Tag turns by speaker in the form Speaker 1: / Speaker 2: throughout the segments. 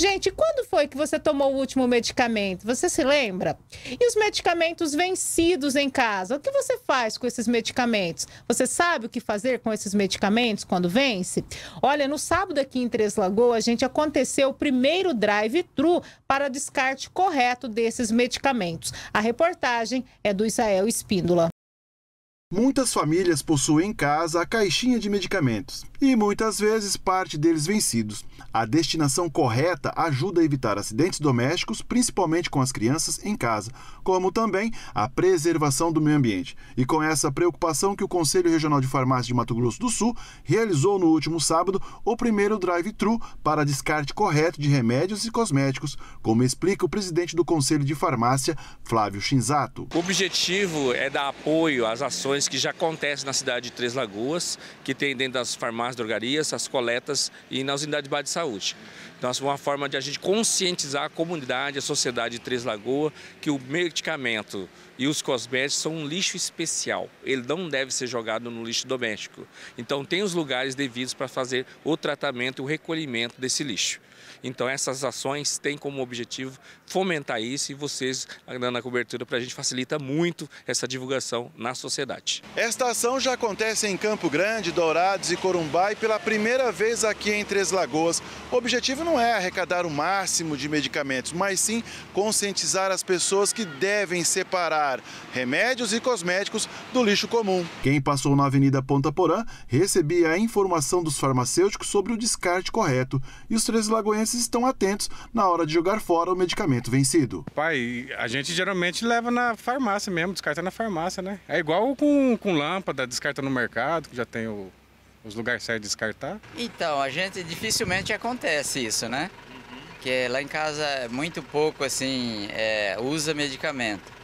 Speaker 1: Gente, quando foi que você tomou o último medicamento? Você se lembra? E os medicamentos vencidos em casa? O que você faz com esses medicamentos? Você sabe o que fazer com esses medicamentos quando vence? Olha, no sábado aqui em Três Lagoas, a gente aconteceu o primeiro drive-thru para descarte correto desses medicamentos. A reportagem é do Israel Espíndola.
Speaker 2: Muitas famílias possuem em casa a caixinha de medicamentos e muitas vezes parte deles vencidos. A destinação correta ajuda a evitar acidentes domésticos, principalmente com as crianças em casa, como também a preservação do meio ambiente. E com essa preocupação que o Conselho Regional de Farmácia de Mato Grosso do Sul realizou no último sábado o primeiro drive-thru para descarte correto de remédios e cosméticos, como explica o presidente do Conselho de Farmácia, Flávio Shinzato.
Speaker 3: O objetivo é dar apoio às ações que já acontecem na cidade de Três Lagoas, que tem dentro das farmácias, drogarias, as coletas e nas unidades de de saúde. Então, é uma forma de a gente conscientizar a comunidade, a sociedade de Três Lagoas, que o medicamento e os cosméticos são um lixo especial. Ele não deve ser jogado no lixo doméstico. Então, tem os lugares devidos para fazer o tratamento e o recolhimento desse lixo. Então, essas ações têm como objetivo fomentar isso e vocês, dando a cobertura para a gente, facilita muito essa divulgação na sociedade.
Speaker 2: Esta ação já acontece em Campo Grande, Dourados e Corumbá e pela primeira vez aqui em Três Lagoas. O objetivo não é arrecadar o máximo de medicamentos, mas sim conscientizar as pessoas que devem separar remédios e cosméticos do lixo comum. Quem passou na Avenida Ponta Porã recebia a informação dos farmacêuticos sobre o descarte correto e os três lagoenses estão atentos na hora de jogar fora o medicamento vencido.
Speaker 4: Pai, a gente geralmente leva na farmácia mesmo, descarta na farmácia, né? É igual com, com lâmpada, descarta no mercado, que já tem o, os lugares certos de descartar.
Speaker 5: Então, a gente dificilmente acontece isso, né? Porque lá em casa é muito pouco assim é, usa medicamento.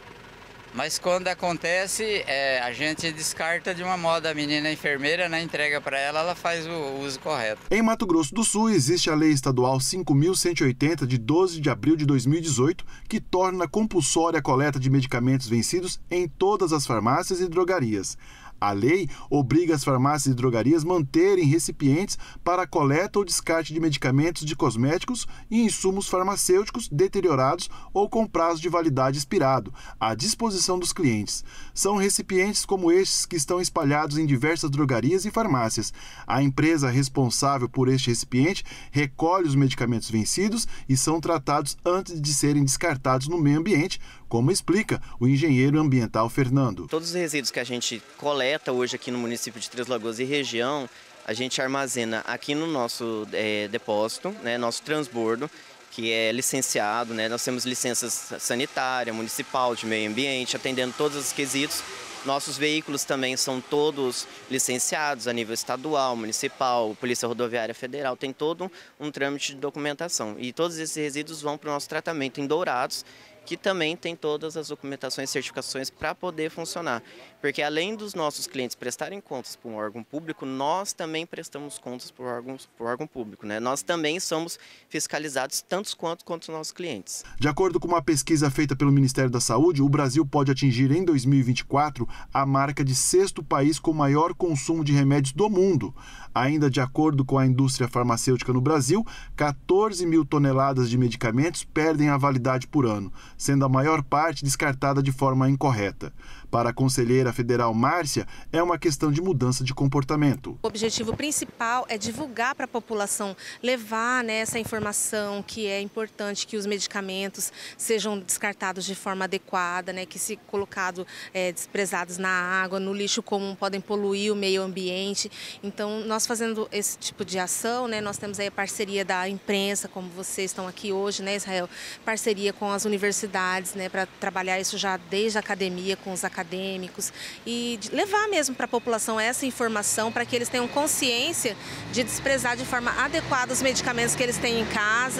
Speaker 5: Mas quando acontece, é, a gente descarta de uma moda a menina enfermeira, né, entrega para ela, ela faz o uso correto.
Speaker 2: Em Mato Grosso do Sul, existe a Lei Estadual 5.180, de 12 de abril de 2018, que torna compulsória a coleta de medicamentos vencidos em todas as farmácias e drogarias. A lei obriga as farmácias e drogarias manterem recipientes para a coleta ou descarte de medicamentos de cosméticos e insumos farmacêuticos deteriorados ou com prazo de validade expirado, à disposição dos clientes. São recipientes como estes que estão espalhados em diversas drogarias e farmácias. A empresa responsável por este recipiente recolhe os medicamentos vencidos e são tratados antes de serem descartados no meio ambiente, como explica o engenheiro ambiental Fernando.
Speaker 6: Todos os resíduos que a gente coleta hoje aqui no município de Três Lagoas e região, a gente armazena aqui no nosso é, depósito, né, nosso transbordo, que é licenciado, né, nós temos licenças sanitária, municipal, de meio ambiente, atendendo todos os quesitos. Nossos veículos também são todos licenciados a nível estadual, municipal, Polícia Rodoviária Federal, tem todo um trâmite de documentação. E todos esses resíduos vão para o nosso tratamento em Dourados, que também tem todas as documentações e certificações para poder funcionar. Porque além dos nossos clientes prestarem contas para um órgão público, nós também prestamos contas para o órgão, órgão público. Né? Nós também somos fiscalizados tantos quanto quanto os nossos clientes.
Speaker 2: De acordo com uma pesquisa feita pelo Ministério da Saúde, o Brasil pode atingir em 2024 a marca de sexto país com maior consumo de remédios do mundo. Ainda de acordo com a indústria farmacêutica no Brasil, 14 mil toneladas de medicamentos perdem a validade por ano, sendo a maior parte descartada de forma incorreta. Para a conselheira federal Márcia, é uma questão de mudança de comportamento.
Speaker 7: O objetivo principal é divulgar para a população, levar né, essa informação que é importante que os medicamentos sejam descartados de forma adequada, né, que se colocado é, desprezados na água, no lixo comum podem poluir o meio ambiente. Então, nós fazendo esse tipo de ação, né, nós temos aí a parceria da imprensa, como vocês estão aqui hoje, né, Israel, parceria com as universidades, né, para trabalhar isso já desde a academia com os acadêmicos e levar mesmo para a população essa informação para que eles tenham consciência de desprezar de forma adequada os medicamentos que eles têm em casa.